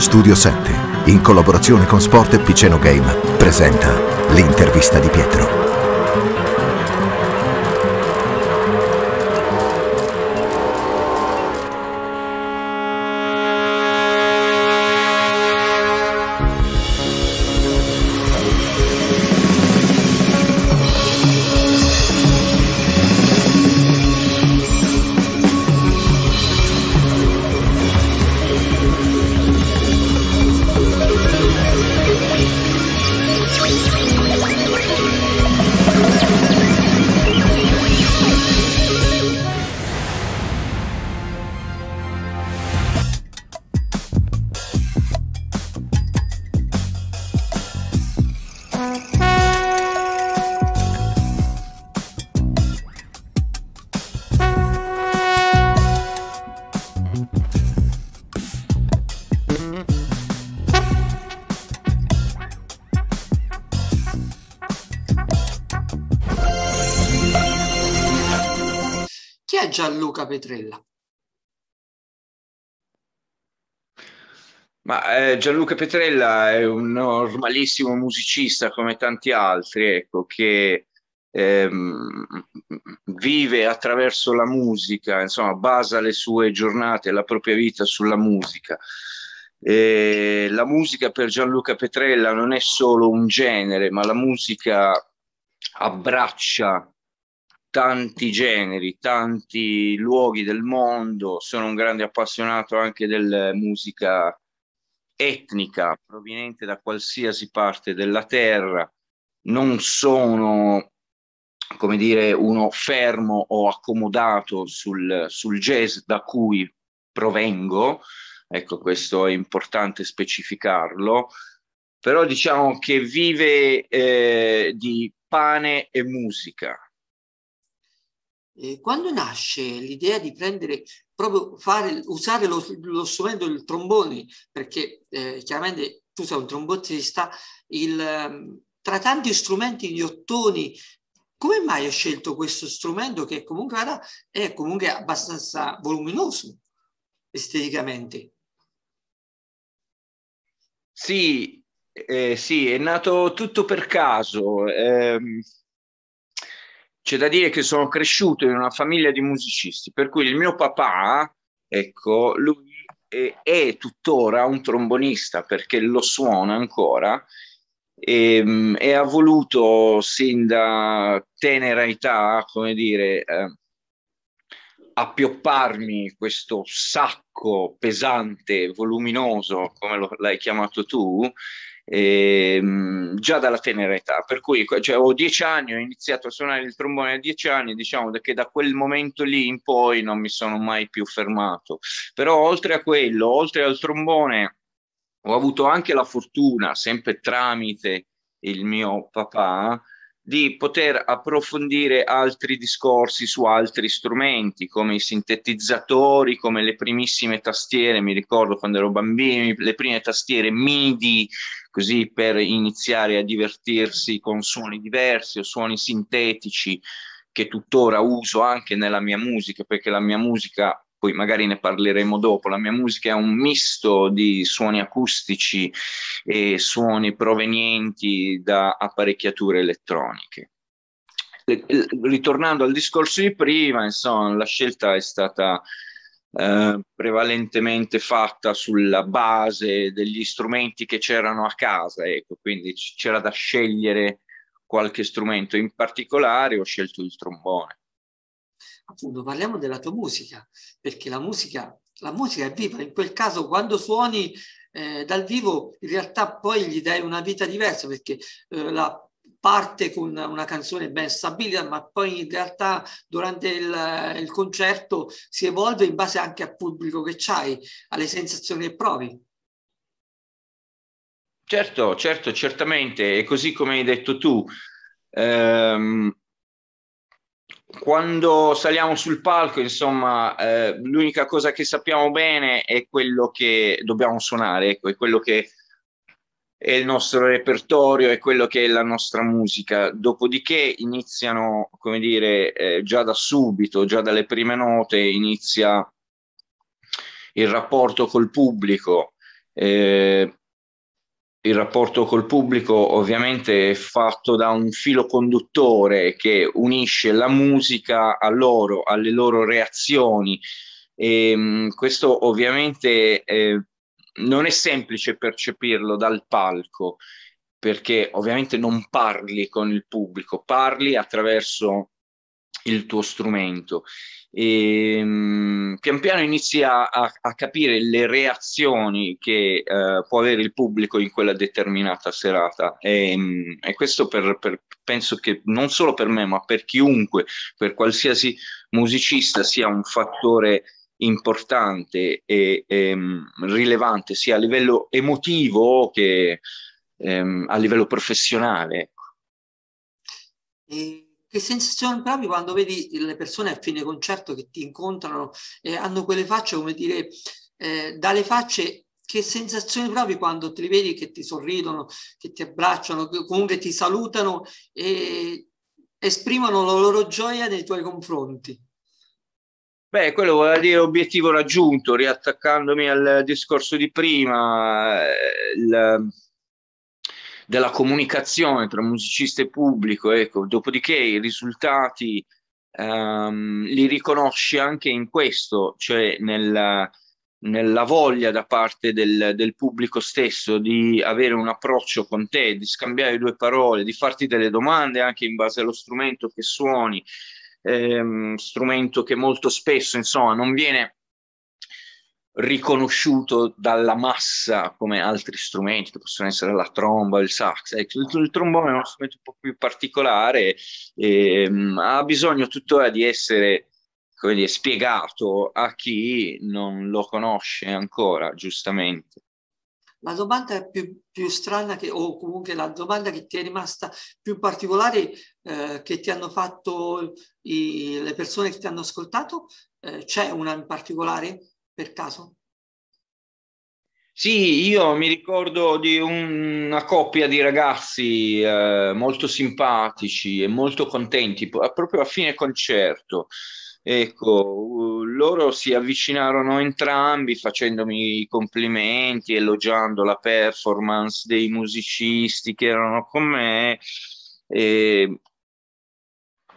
Studio 7, in collaborazione con Sport e Piceno Game, presenta l'intervista di Pietro. Gianluca Petrella? Ma eh, Gianluca Petrella è un normalissimo musicista come tanti altri, ecco, che ehm, vive attraverso la musica, insomma, basa le sue giornate, la propria vita sulla musica. E la musica per Gianluca Petrella non è solo un genere, ma la musica abbraccia tanti generi, tanti luoghi del mondo, sono un grande appassionato anche della musica etnica proveniente da qualsiasi parte della terra, non sono come dire uno fermo o accomodato sul, sul jazz da cui provengo, ecco questo è importante specificarlo, però diciamo che vive eh, di pane e musica, eh, quando nasce l'idea di prendere, proprio fare, usare lo, lo strumento del trombone, perché eh, chiaramente tu sei un trombottista, il, ehm, tra tanti strumenti di ottoni, come mai hai scelto questo strumento che comunque è comunque abbastanza voluminoso esteticamente? Sì, eh, sì, è nato tutto per caso. Eh, c'è da dire che sono cresciuto in una famiglia di musicisti, per cui il mio papà, ecco, lui è, è tuttora un trombonista perché lo suona ancora e, ehm, e ha voluto sin da tenera età, come dire, eh, appiopparmi questo sacco pesante, voluminoso, come lo, l'hai chiamato tu, ehm, già dalla tenera età. Per cui cioè, ho dieci anni, ho iniziato a suonare il trombone a dieci anni, diciamo che da quel momento lì in poi non mi sono mai più fermato. Però oltre a quello, oltre al trombone, ho avuto anche la fortuna, sempre tramite il mio papà, di poter approfondire altri discorsi su altri strumenti come i sintetizzatori, come le primissime tastiere, mi ricordo quando ero bambino, le prime tastiere MIDI, così per iniziare a divertirsi con suoni diversi o suoni sintetici che tuttora uso anche nella mia musica, perché la mia musica poi magari ne parleremo dopo. La mia musica è un misto di suoni acustici e suoni provenienti da apparecchiature elettroniche. Ritornando al discorso di prima, insomma, la scelta è stata eh, prevalentemente fatta sulla base degli strumenti che c'erano a casa, ecco, quindi c'era da scegliere qualche strumento. In particolare, ho scelto il trombone. Appunto parliamo della tua musica, perché la musica, la musica è viva, in quel caso quando suoni eh, dal vivo in realtà poi gli dai una vita diversa perché eh, la parte con una canzone ben stabilita, ma poi in realtà durante il, il concerto si evolve in base anche al pubblico che c'hai, alle sensazioni che provi. Certo, certo, certamente, e così come hai detto tu, ehm, quando saliamo sul palco, insomma, eh, l'unica cosa che sappiamo bene è quello che dobbiamo suonare, ecco, è quello che è il nostro repertorio, è quello che è la nostra musica. Dopodiché iniziano, come dire, eh, già da subito, già dalle prime note, inizia il rapporto col pubblico Eh, il rapporto col pubblico ovviamente è fatto da un filo conduttore che unisce la musica a loro, alle loro reazioni. E, ehm, questo ovviamente eh, non è semplice percepirlo dal palco, perché ovviamente non parli con il pubblico, parli attraverso il tuo strumento. E um, pian piano inizi a, a, capire le reazioni che uh, può avere il pubblico in quella determinata serata. E, um, e questo per, per, penso che non solo per me ma per chiunque, per qualsiasi musicista sia un fattore importante e, e um, rilevante sia a livello emotivo che a livello professionale. E che sensazione provi quando vedi le persone a fine concerto che ti incontrano e hanno quelle facce, come dire, eh, dalle facce, che sensazioni provi quando ti vedi che ti sorridono, che ti abbracciano, che comunque ti salutano e esprimono la loro gioia nei tuoi confronti? Beh, quello vuol dire obiettivo raggiunto, riattaccandomi al discorso di prima, eh, il, della comunicazione tra musicista e pubblico, ecco, dopodiché i risultati um, li riconosci anche in questo, cioè nella, nella voglia da parte del, del, pubblico stesso di avere un approccio con te, di scambiare due parole, di farti delle domande anche in base allo strumento che suoni, ehm, strumento che molto spesso insomma non viene riconosciuto dalla massa come altri strumenti che possono essere la tromba, il sax. Ecco, il, il, trombone è uno strumento un po' più particolare e um, ha bisogno tuttora di essere come dire, spiegato a chi non lo conosce ancora, giustamente. La domanda più, più strana che, o comunque la domanda che ti è rimasta più particolare eh, che ti hanno fatto i, le persone che ti hanno ascoltato, eh, c'è una in particolare? per caso? Sì, io mi ricordo di una coppia di ragazzi eh, molto simpatici e molto contenti, proprio a fine concerto. Ecco, loro si avvicinarono entrambi facendomi i complimenti, elogiando la performance dei musicisti che erano con me. E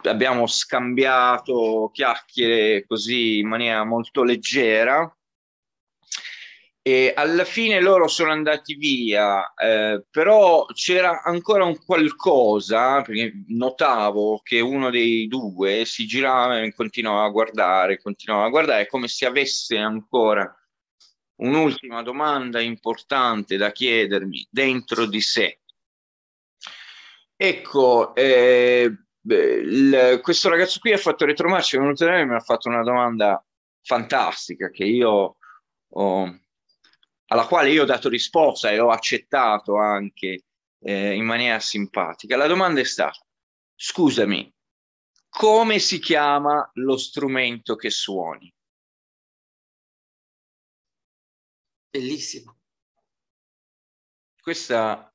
abbiamo scambiato chiacchiere così in maniera molto leggera e alla fine loro sono andati via, eh, però c'era ancora un qualcosa, perché notavo che uno dei due si girava e continuava a guardare, continuava a guardare, come se avesse ancora un'ultima domanda importante da chiedermi dentro di sé. Ecco, eh, il, questo ragazzo qui ha fatto retromarcia, è venuto da me e mi ha fatto una domanda fantastica che io ho, alla quale io ho dato risposta e ho accettato anche eh, in maniera simpatica. La domanda è stata, scusami, come si chiama lo strumento che suoni? Bellissimo. Questa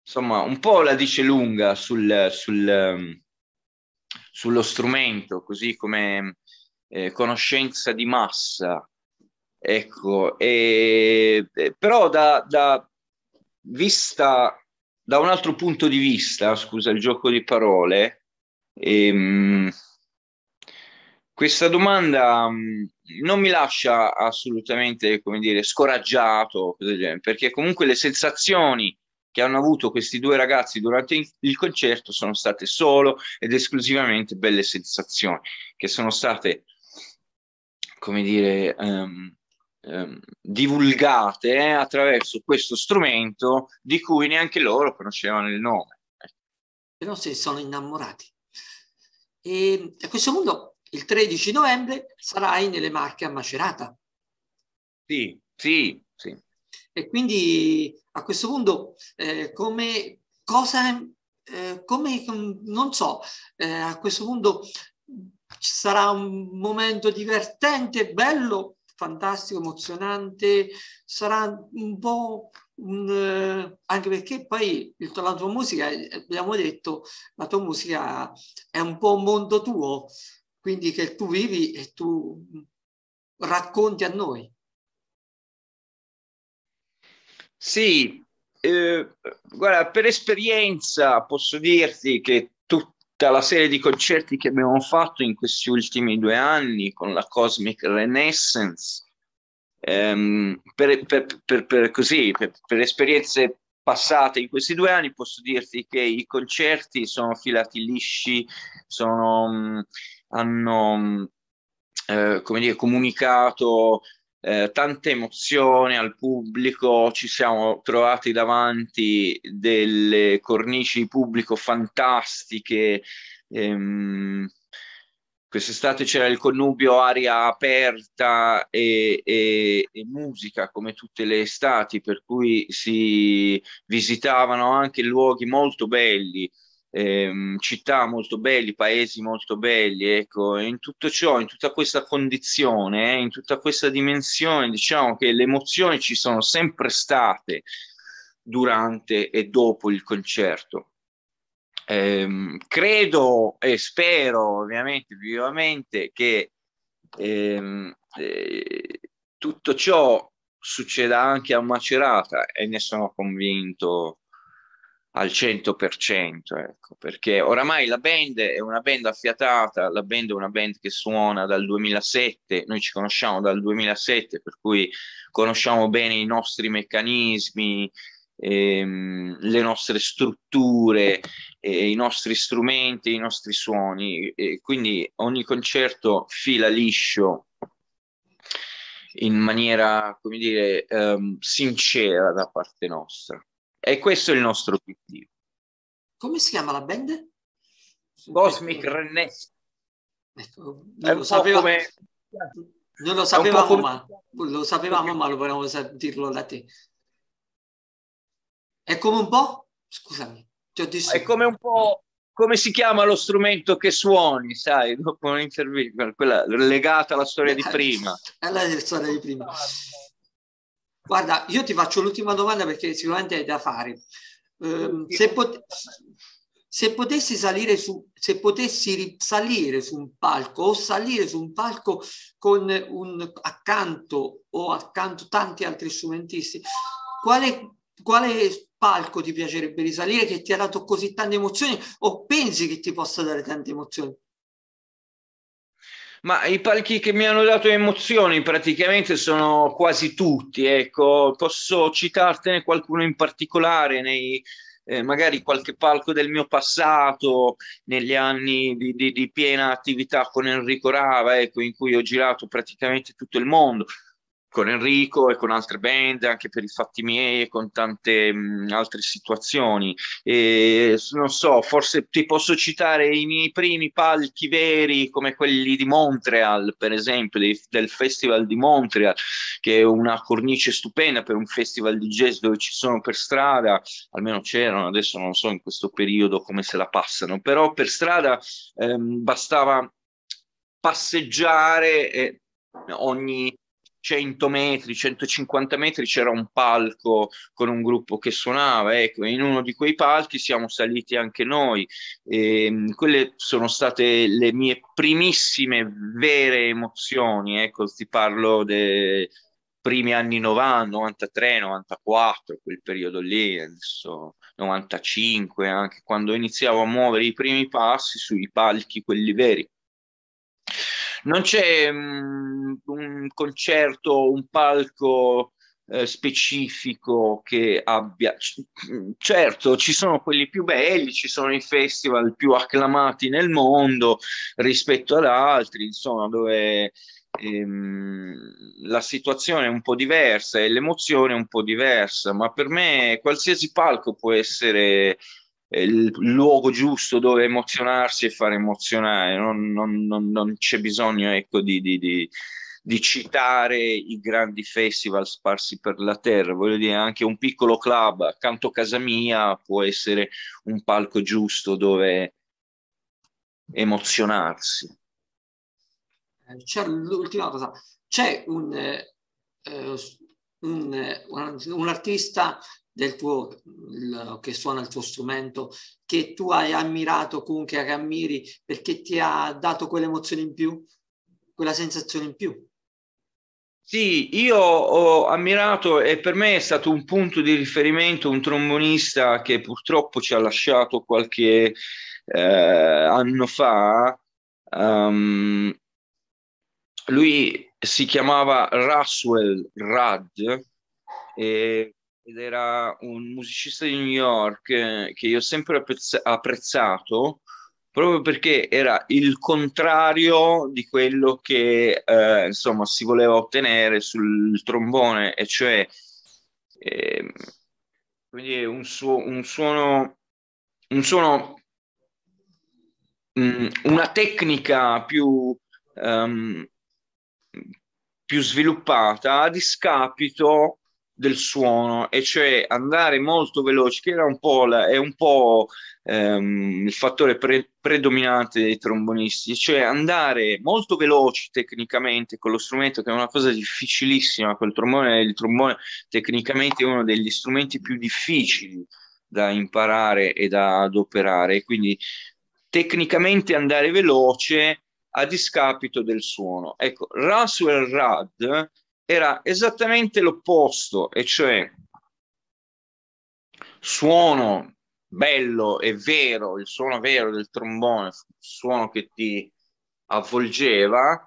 insomma, un po' la dice lunga sul, sul, um, sullo strumento, così come eh, conoscenza di massa. Ecco, e, però da, da, vista da un altro punto di vista, scusa il gioco di parole, ehm, questa domanda um, non mi lascia assolutamente, come dire, scoraggiato, perché comunque le sensazioni che hanno avuto questi due ragazzi durante il concerto sono state solo ed esclusivamente belle sensazioni, che sono state, come dire, um, um, divulgate eh, attraverso questo strumento di cui neanche loro conoscevano il nome. Però si sono innamorati. E a questo punto, il 13 novembre, sarai nelle Marche a Macerata. Sì, sì, sì. E quindi a questo punto eh, come cosa, eh, come non so, eh, a questo punto ci sarà un momento divertente, bello, fantastico, emozionante, sarà un po' un, eh, anche perché poi la tua musica, abbiamo detto, la tua musica è un po' un mondo tuo, quindi che tu vivi e tu racconti a noi. Sì, eh, guarda, per esperienza posso dirti che tutta la serie di concerti che abbiamo fatto in questi ultimi due anni con la Cosmic Renaissance, ehm, per, per, per, per, così, per esperienze passate in questi due anni, posso dirti che i concerti sono filati lisci, sono, hanno eh, come dire, comunicato eh, tante emozioni al pubblico, ci siamo trovati davanti delle cornici di pubblico fantastiche. Ehm, quest'estate c'era il connubio aria aperta e, e, e, musica come tutte le estati, per cui si visitavano anche luoghi molto belli ehm, città molto belli, paesi molto belli, ecco, in tutto ciò, in tutta questa condizione, eh, in tutta questa dimensione, diciamo che le emozioni ci sono sempre state durante e dopo il concerto. Eh, credo e spero ovviamente vivamente che ehm, eh, tutto ciò succeda anche a Macerata e ne sono convinto al 100%, ecco, perché oramai la band è una band affiatata, la band è una band che suona dal 2007, noi ci conosciamo dal 2007, per cui conosciamo bene i nostri meccanismi, ehm, le nostre strutture, eh, i nostri strumenti, i nostri suoni, e quindi ogni concerto fila liscio in maniera, come dire, ehm, sincera da parte nostra. E questo è il nostro obiettivo. Come si chiama la band? Cosmic Renaissance. Ecco, non, lo sapeva, come... non lo sapevamo, come... ma lo sapevamo, ma lo volevamo sentirlo da te. È come un po'? Scusami, ti ho detto... È come un po' come si chiama lo strumento che suoni, sai, dopo un'intervista, quella legata alla storia di prima. È la storia di prima. Guarda, io ti faccio l'ultima domanda perché sicuramente hai da fare. Uh, se, pot- se, potessi salire su, se potessi risalire su un palco o salire su un palco con un accanto o accanto tanti altri strumentisti, quale, quale palco ti piacerebbe risalire che ti ha dato così tante emozioni o pensi che ti possa dare tante emozioni? Ma i palchi che mi hanno dato emozioni praticamente sono quasi tutti, ecco, posso citartene qualcuno in particolare nei, eh, magari qualche palco del mio passato, negli anni di, di, di piena attività con Enrico Rava, ecco, in cui ho girato praticamente tutto il mondo con Enrico e con altre band, anche per i fatti miei e con tante mh, altre situazioni. E, non so, forse ti posso citare i miei primi palchi veri come quelli di Montreal, per esempio, dei, del Festival di Montreal, che è una cornice stupenda per un festival di jazz dove ci sono per strada, almeno c'erano, adesso non so in questo periodo come se la passano, però per strada ehm, bastava passeggiare e ogni 100 metri, 150 metri c'era un palco con un gruppo che suonava, ecco, in uno di quei palchi siamo saliti anche noi. E, ehm, quelle sono state le mie primissime vere emozioni, ecco, ti parlo dei primi anni 90, 93, 94, quel periodo lì, adesso 95, anche quando iniziavo a muovere i primi passi sui palchi, quelli veri. Non c'è um, un concerto, un palco eh, specifico che abbia... Certo, ci sono quelli più belli, ci sono i festival più acclamati nel mondo rispetto ad altri, insomma, dove ehm, la situazione è un po' diversa e l'emozione è un po' diversa, ma per me qualsiasi palco può essere il luogo giusto dove emozionarsi e fare emozionare, non, non, non, non c'è bisogno ecco, di, di, di, di, citare i grandi festival sparsi per la terra, voglio dire anche un piccolo club accanto a casa mia può essere un palco giusto dove emozionarsi. Eh, c'è l'ultima cosa, c'è un, eh, un, un, un artista del tuo, il, che suona il tuo strumento, che tu hai ammirato comunque, che ammiri perché ti ha dato quell'emozione in più, quella sensazione in più? Sì, io ho ammirato e per me è stato un punto di riferimento un trombonista che purtroppo ci ha lasciato qualche eh, anno fa. Um, lui si chiamava Raswell Rudd e, ed era un musicista di New York eh, che io ho sempre apprezzato proprio perché era il contrario di quello che eh, insomma si voleva ottenere sul trombone, e cioè eh, quindi un, su- un suono, un suono mh, mm, una tecnica più, um, più sviluppata a discapito del suono, e cioè andare molto veloci, che era un po', la, è un po' ehm, il fattore pre- predominante dei trombonisti, cioè andare molto veloci tecnicamente con lo strumento, che è una cosa difficilissima, quel trombone, il trombone tecnicamente è uno degli strumenti più difficili da imparare e da adoperare, quindi tecnicamente andare veloce a discapito del suono. Ecco, Russell Rudd era esattamente l'opposto, e cioè suono bello e vero, il suono vero del trombone, suono che ti avvolgeva,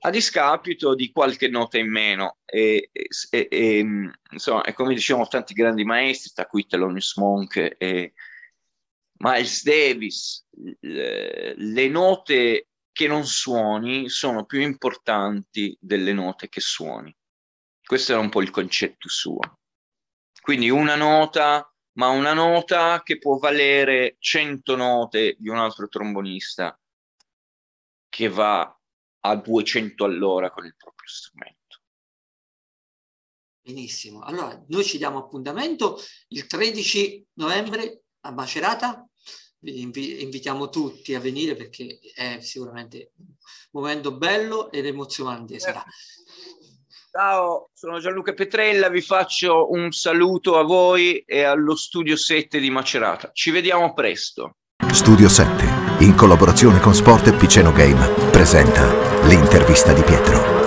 a discapito di qualche nota in meno. E, e, e insomma, è come dicevano tanti grandi maestri, tra cui Thelonious Monk e Miles Davis, le, le note che non suoni sono più importanti delle note che suoni. Questo era un po' il concetto suo. Quindi una nota, ma una nota che può valere 100 note di un altro trombonista che va a 200 all'ora con il proprio strumento. Benissimo, allora noi ci diamo appuntamento il 13 novembre a Macerata vi invitiamo tutti a venire perché è sicuramente un momento bello ed emozionante sarà. Ciao, sono Gianluca Petrella, vi faccio un saluto a voi e allo Studio 7 di Macerata. Ci vediamo presto. Studio 7, in collaborazione con Sport e Piceno Game, presenta l'intervista di Pietro.